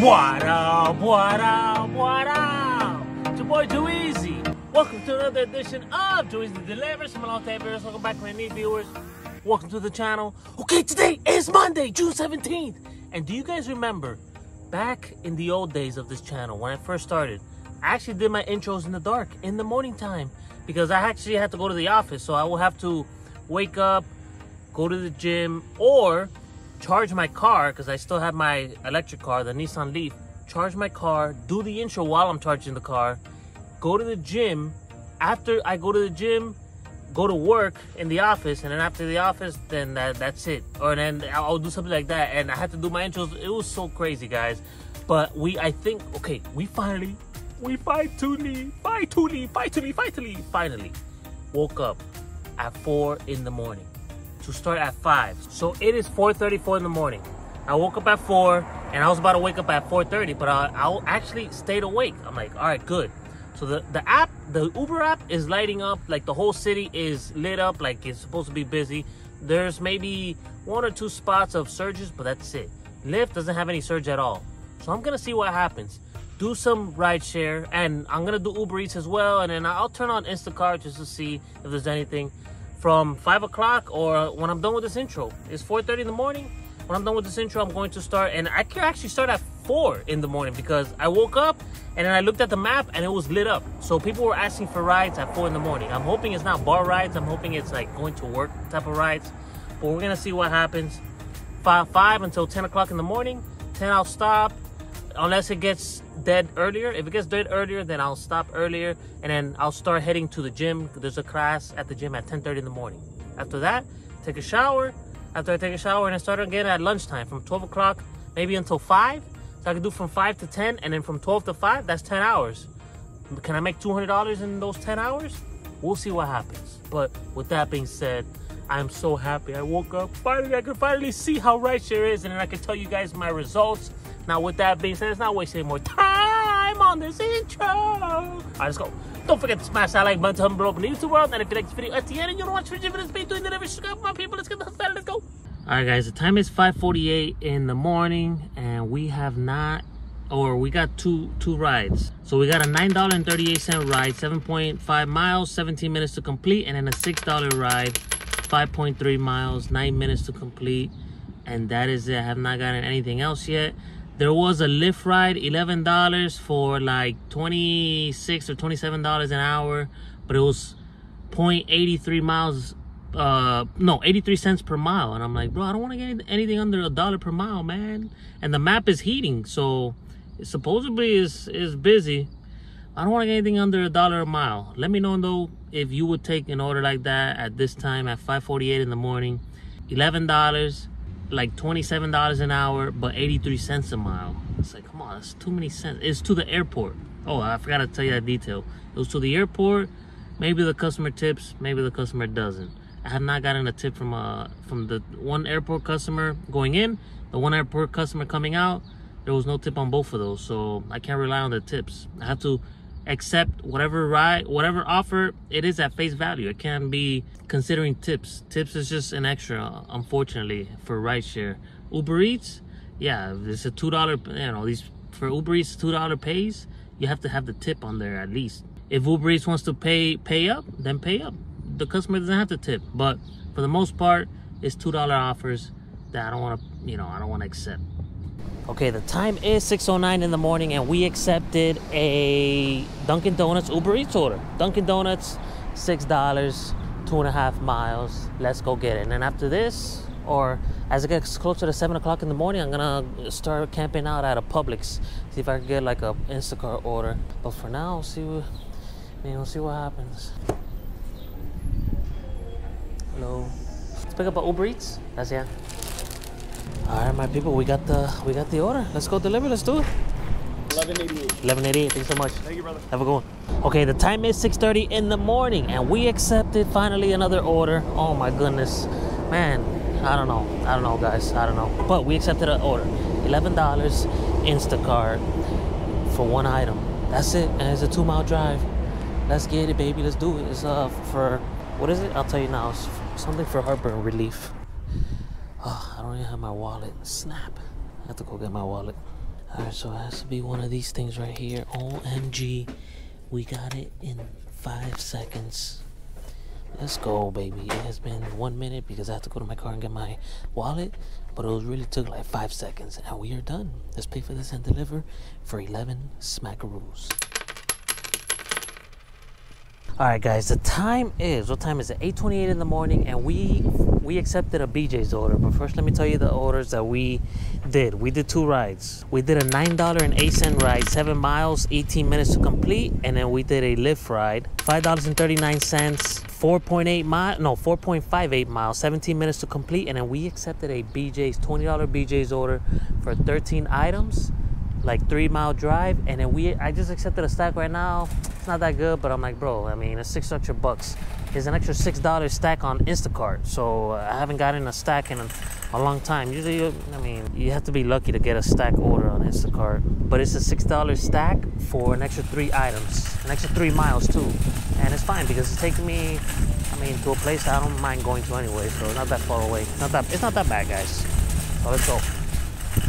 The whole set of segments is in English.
What up, what up, what up? It's your boy Jo Ezzy. Welcome to another edition of Jo Ezzy Delivers. I'm long time viewers. Welcome back, my new viewers. Welcome to the channel. Okay, today is Monday, June 17th. And do you guys remember back in the old days of this channel when I first started? I actually did my intros in the dark, in the morning time, because I actually had to go to the office. So I will have to wake up, go to the gym, or charge my car because I still have my electric car, the Nissan Leaf. Charge my car, do the intro while I'm charging the car, go to the gym. After I go to the gym, go to work in the office, and then after the office, then that, that's it. Or then I'll do something like that. And I had to do my intros. It was so crazy, guys. But we, I think, okay, we finally, we finally, finally, finally, finally, finally woke up at four in the morning to start at 5. So it is 4.34 in the morning. I woke up at 4 and I was about to wake up at 4.30, but I, I actually stayed awake. I'm like, all right, good. So the, the app, the Uber app is lighting up, like the whole city is lit up, like it's supposed to be busy. There's maybe one or two spots of surges, but that's it. Lyft doesn't have any surge at all. So I'm gonna see what happens. Do some ride share, and I'm gonna do Uber Eats as well, and then I'll turn on Instacart just to see if there's anything from 5 o'clock or when I'm done with this intro. It's 4.30 in the morning. When I'm done with this intro, I'm going to start, and I can actually start at 4 in the morning because I woke up and then I looked at the map and it was lit up. So people were asking for rides at 4 in the morning. I'm hoping it's not bar rides. I'm hoping it's like going to work type of rides. But we're going to see what happens. 5, 5 until 10 o'clock in the morning. 10 I'll stop unless it gets dead earlier. If it gets dead earlier, then I'll stop earlier and then I'll start heading to the gym. There's a class at the gym at 10:30 in the morning. After that, take a shower. After I take a shower, and I start again at lunchtime from 12 o'clock, maybe until 5. So I can do from 5 to 10, and then from 12 to 5, that's 10 hours. Can I make $200 in those 10 hours? We'll see what happens. But with that being said, I'm so happy. I woke up. Finally, I could finally see how right rideshare is, and then I can tell you guys my results. Now, with that being said, let's not waste any more time on this intro. All right, let's go. Don't forget to smash that like button to blow up in the YouTube world. And if you like this video at the end and you don't watch video video, doing the never subscribe, my people, let's get the started. Let's go. All right, guys, the time is 5:48 in the morning, and we have not, or we got two two rides. So we got a nine dollar and 38 cent ride, 7.5 miles, 17 minutes to complete, and then a six dollar ride, 5.3 miles, nine minutes to complete, and that is it. I have not gotten anything else yet there was a Lyft ride, $11 for like 26 or $27 an hour, but it was 0.83 miles, uh, no, 83 cents per mile. And I'm like, bro, I don't want to get anything under a dollar per mile, man. And the map is heating, so it supposedly is, is busy. I don't want to get anything under a dollar a mile. Let me know though if you would take an order like that at this time at 5:48 in the morning. $11 like $27 an hour, but 83 cents a mile. It's like, come on, that's too many cents. It's to the airport. Oh, I forgot to tell you that detail. It was to the airport. Maybe the customer tips, maybe the customer doesn't. I have not gotten a tip from uh from the one airport customer going in, the one airport customer coming out. There was no tip on both of those, so I can't rely on the tips. I have to accept whatever ride, whatever offer it is at face value. It can't be considering tips. Tips is just an extra, unfortunately, for rideshare. Uber Eats, yeah, it's a two dollar. You know, these for Uber Eats two dollar pays. You have to have the tip on there at least. If Uber Eats wants to pay pay up, then pay up. The customer doesn't have to tip. But for the most part, it's two dollar offers that I don't want to, you know, I don't want to accept. Okay, the time is 6.09 in the morning and we accepted a Dunkin' Donuts Uber Eats order. Dunkin' Donuts, $6, two and a half miles. Let's go get it. And then after this, or as it gets closer to 7 o'clock in the morning, I'm gonna start camping out at a Publix. See if I can get like a Instacart order. But for now, see what, see what happens. Hello. Let's pick up Uber Eats. That's yeah. All right, my people, we got the we got the order. Let's go deliver. Let's do it. 1188. 1188. Thanks so much. Thank you, brother. Have a good one. Okay, the time is 6:30 in the morning, and we accepted finally another order. Oh my goodness, man. I don't know. I don't know, guys. I don't know. But we accepted an order. $11 Instacart for one item. That's it, and it's a two-mile drive. Let's get it, baby. Let's do it. It's uh for what is it? I'll tell you now. It's something for heartburn relief. Oh, I don't even have my wallet. Snap. I have to go get my wallet. Alright, so it has to be one of these things right here. OMG. We got it in five seconds. Let's go, baby. It has been one minute because I have to go to my car and get my wallet, but it really took like five seconds, and we are done. Let's pay for this and deliver for 11 smackaroos. All right, guys. The time is what time is it? 8:28 in the morning, and we we accepted a BJ's order. But first, let me tell you the orders that we did. We did two rides. We did a nine dollar and eight cent ride, seven miles, 18 minutes to complete, and then we did a Lyft ride, five dollars and 39 cents, 4.8 mile, no, 4.58 miles, 17 minutes to complete, and then we accepted a BJ's $20 BJ's order for 13 items like three mile drive and then we i just accepted a stack right now. It's not that good but i'm like bro i mean it's 600 bucks. It's an extra six dollars stack on instacart so i haven't gotten a stack in a, a long time. Usually i mean you have to be lucky to get a stack order on instacart but it's a six dollar stack for an extra three items an extra three miles too. And it's fine because it's taking me i mean to a place i don't mind going to anyway so not that far away. Not that it's not that bad guys. So let's go.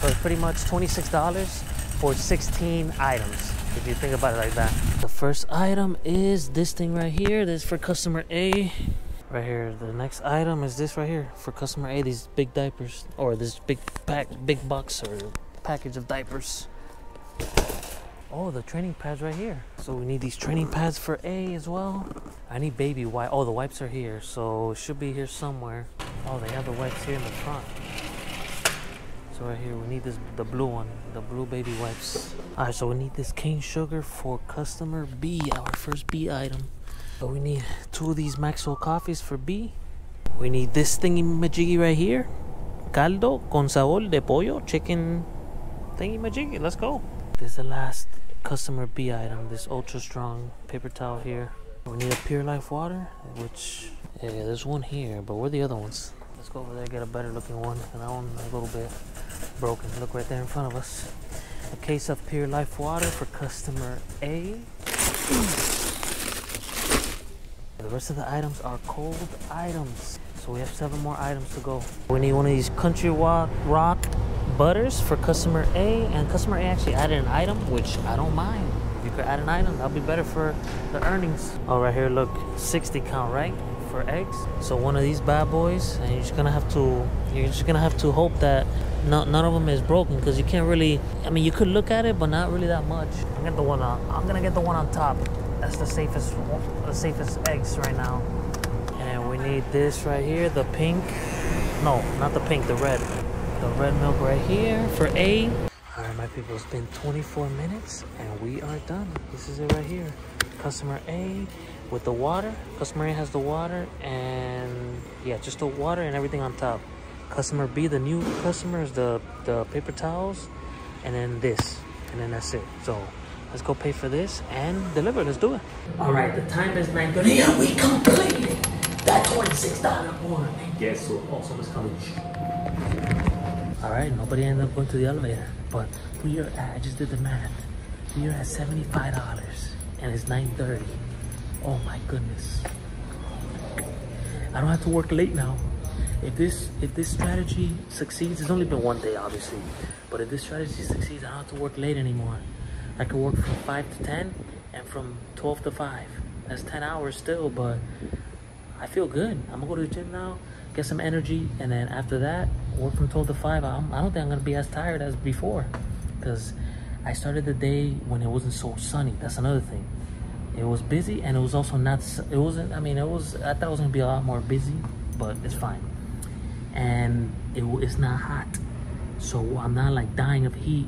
So it's pretty much $26 for 16 items. If you think about it like that. The first item is this thing right here. This is for customer a. Right here. The next item is this right here. For customer a these big diapers or this big pack big box or package of diapers. Oh the training pads right here. So we need these training pads for a as well. I need baby wipe. Oh the wipes are here. So it should be here somewhere. Oh they have the wipes here in the front so right here we need this the blue one the blue baby wipes. All right so we need this cane sugar for customer b our first b item. So we need two of these maxwell coffees for b. We need this thingy majiggy right here. Caldo con sabor de pollo chicken thingy majiggy. Let's go. This is the last customer b item this ultra strong paper towel here. We need a pure life water which yeah there's one here but where are the other ones let's go over there get a better looking one and that one a little bit broken. Look right there in front of us. A case of Pure Life water for customer A. the rest of the items are cold items. So we have seven more items to go. We need one of these Country Walk Rock butters for customer A. And customer A actually added an item, which I don't mind. If you could add an item, that'll be better for the earnings. Oh, right here, look, 60 count, right? For eggs. So one of these bad boys, and you're just gonna have to, you're just gonna have to hope that no, none of them is broken because you can't really. I mean, you could look at it, but not really that much. I get the one on. I'm gonna get the one on top. That's the safest, the safest eggs right now. And we need this right here, the pink. No, not the pink, the red. The red milk right here for A. All right, my people, it's been 24 minutes and we are done. This is it right here. Customer A with the water. Customer A has the water and yeah, just the water and everything on top. Customer B, the new customers, the, the paper towels, and then this. And then that's it. So let's go pay for this and deliver. Let's do it. All right, the time is 9.30 and we completed that $26 order. And guess who also was coming? All right, nobody ended up going to the elevator, but we are at, I just did the math. We are at $75 and it's 9.30. Oh my goodness. I don't have to work late now if this if this strategy succeeds, it's only been one day obviously, but if this strategy succeeds, I don't have to work late anymore. I can work from five to ten and from twelve to five. That's ten hours still, but I feel good. I'm gonna go to the gym now, get some energy, and then after that, work from twelve to five. I'm, I don't think I'm gonna be as tired as before, because I started the day when it wasn't so sunny. That's another thing. It was busy, and it was also not. It wasn't. I mean, it was. I thought it was gonna be a lot more busy, but it's fine and it, it's not hot. So I'm not like dying of heat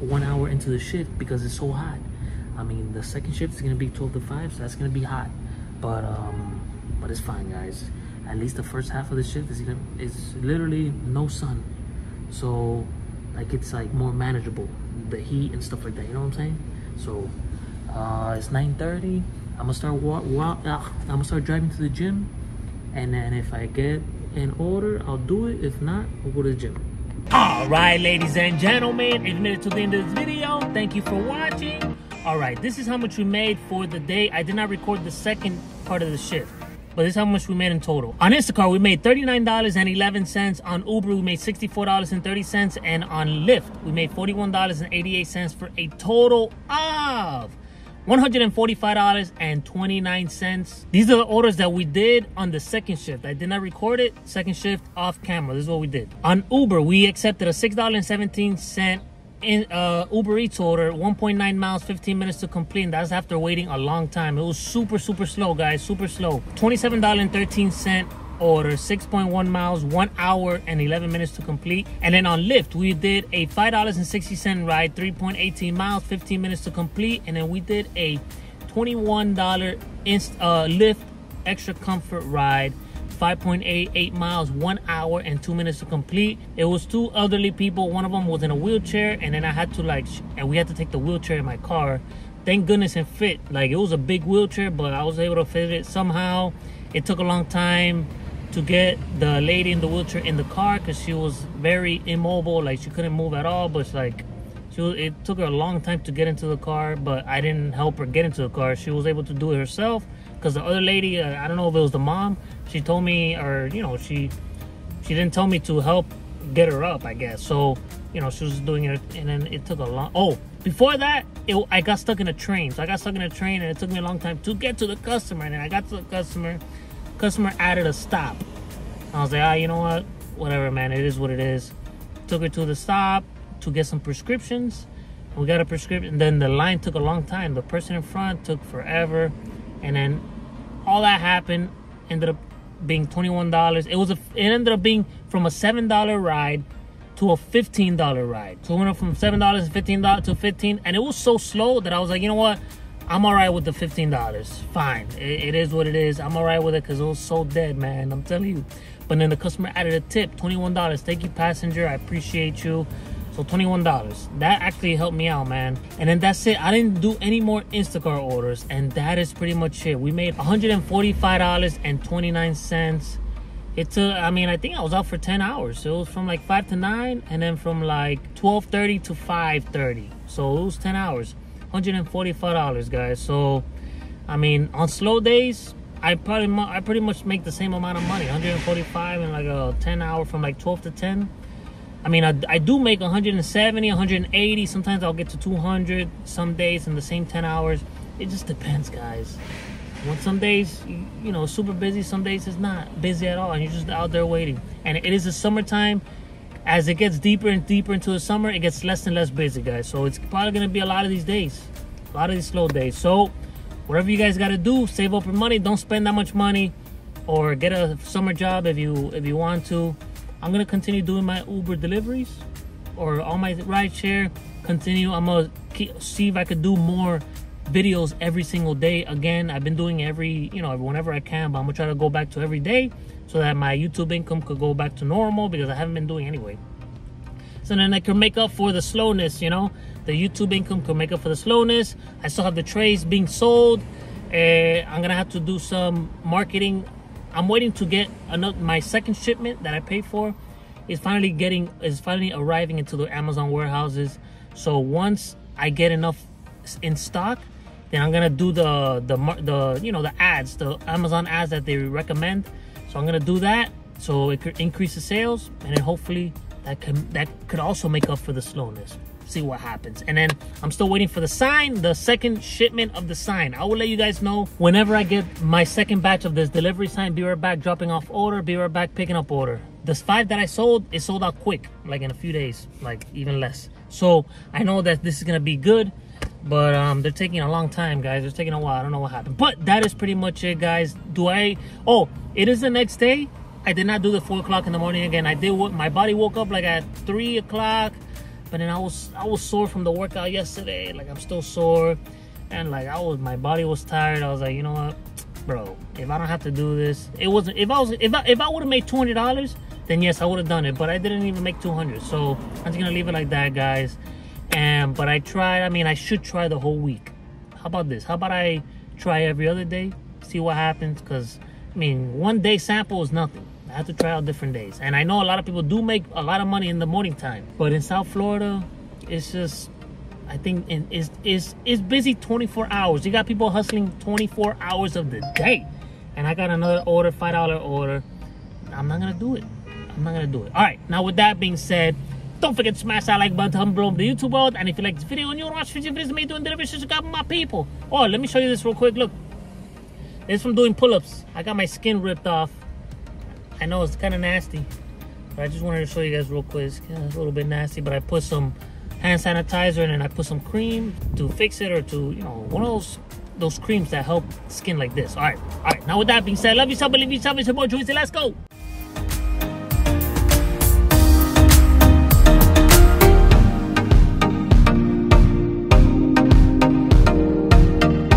one hour into the shift because it's so hot. I mean, the second shift is gonna be 12 to 5, so that's gonna be hot. But um, but it's fine, guys. At least the first half of the shift is gonna is literally no sun, so like it's like more manageable, the heat and stuff like that. You know what I'm saying? So uh, it's 9:30. I'm gonna start walk, walk uh, I'm gonna start driving to the gym, and then if I get an order, I'll do it. If not, we'll go to the gym. All right, ladies and gentlemen, if you made it to the end of this video, thank you for watching. All right, this is how much we made for the day. I did not record the second part of the shift. but this is how much we made in total. On Instacart, we made $39.11. On Uber, we made $64.30. And on Lyft, we made $41.88 for a total of $145.29. These are the orders that we did on the second shift. I did not record it. Second shift off camera. This is what we did. On Uber, we accepted a $6.17 in uh, Uber Eats order, 1.9 miles, 15 minutes to complete. That's after waiting a long time. It was super, super slow, guys. Super slow. $27.13 order, 6.1 miles, 1 hour and 11 minutes to complete. And then on Lyft, we did a $5.60 ride, 3.18 miles, 15 minutes to complete. And then we did a $21 inst- uh, Lyft extra comfort ride, 5.88 miles, one hour and two minutes to complete. It was two elderly people. One of them was in a wheelchair, and then I had to like, and we had to take the wheelchair in my car. Thank goodness it fit. Like it was a big wheelchair, but I was able to fit it somehow. It took a long time to get the lady in the wheelchair in the car because she was very immobile. Like she couldn't move at all. But like, she was, it took her a long time to get into the car. But I didn't help her get into the car. She was able to do it herself because the other lady, uh, I don't know if it was the mom, she told me, or you know, she she didn't tell me to help get her up. I guess so. You know, she was doing it, and then it took a long. Oh, before that, it, I got stuck in a train. So I got stuck in a train, and it took me a long time to get to the customer. And then I got to the customer. Customer added a stop. I was like, ah, you know what? Whatever, man. It is what it is. Took her to the stop to get some prescriptions. We got a prescription. Then the line took a long time. The person in front took forever, and then all that happened. Ended up being twenty one dollars. It was a. It ended up being from a seven dollar ride to a fifteen dollar ride. So it went up from seven dollars to fifteen dollars to fifteen, and it was so slow that I was like, you know what? I'm all right with the fifteen dollars. Fine, it, it is what it is. I'm all right with it because it was so dead, man. I'm telling you. But then the customer added a tip, twenty one dollars. Thank you, passenger. I appreciate you. So $21. That actually helped me out, man. And then that's it. I didn't do any more Instacart orders. And that is pretty much it. We made $145.29. It took, I mean, I think I was out for 10 hours. So it was from like 5 to 9 and then from like 12.30 to 5.30. So it was 10 hours. $145, guys. So, I mean, on slow days, I probably I pretty much make the same amount of money, 145 in like a 10 hour from like 12 to 10. I mean, I, I do make 170, 180. Sometimes I'll get to 200 some days in the same 10 hours. It just depends, guys. When some days, you, know, super busy, some days it's not busy at all, and you're just out there waiting. And it is the summertime. As it gets deeper and deeper into the summer, it gets less and less busy, guys. So it's probably gonna be a lot of these days, a lot of these slow days. So whatever you guys gotta do, save up your money. Don't spend that much money, or get a summer job if you if you want to I'm gonna continue doing my Uber deliveries or all my ride share. Continue. I'm gonna keep, see if I could do more videos every single day. Again, I've been doing every, you know, whenever I can, but I'm gonna try to go back to every day so that my YouTube income could go back to normal because I haven't been doing anyway. So then I can make up for the slowness, you know. The YouTube income could make up for the slowness. I still have the trays being sold. Uh, I'm gonna have to do some marketing I'm waiting to get another my second shipment that I paid for is finally getting is finally arriving into the Amazon warehouses. So once I get enough in stock, then I'm gonna do the the the you know the ads, the Amazon ads that they recommend. So I'm gonna do that so it could increase the sales, and then hopefully that can that could also make up for the slowness see what happens. And then I'm still waiting for the sign, the second shipment of the sign. I will let you guys know whenever I get my second batch of this delivery sign. Be right back dropping off order, be right back picking up order. This five that I sold, it sold out quick, like in a few days, like even less. So I know that this is gonna be good, but um, they're taking a long time, guys. It's taking a while. I don't know what happened, but that is pretty much it, guys. Do I? Oh, it is the next day. I did not do the four o'clock in the morning again. I did. what My body woke up like at three o'clock but then I was I was sore from the workout yesterday. Like I'm still sore, and like I was my body was tired. I was like, you know what, bro? If I don't have to do this, it wasn't. If I was if I if I would have made two hundred dollars, then yes, I would have done it. But I didn't even make two hundred, so I'm just gonna leave it like that, guys. And but I tried. I mean, I should try the whole week. How about this? How about I try every other day, see what happens? Cause I mean, one day sample is nothing. I have to try out different days. And I know a lot of people do make a lot of money in the morning time. But in South Florida, it's just I think it's, it's, it's busy 24 hours. You got people hustling 24 hours of the day. and I got another order, five dollar order. I'm not gonna do it. I'm not gonna do it. All right. Now with that being said, don't forget to smash that like button to the YouTube world. And if you like this video and you watch future videos of me doing delivery, subscribe my people. Oh, let me show you this real quick. Look, this from doing pull-ups. I got my skin ripped off. I know it's kind of nasty, but I just wanted to show you guys real quick. It's, it's a little bit nasty, but I put some hand sanitizer and then I put some cream to fix it or to, you know, one of those those creams that help skin like this. All right, all right. Now with that being said, love yourself, believe yourself. It's your boy Joyce. Let's go.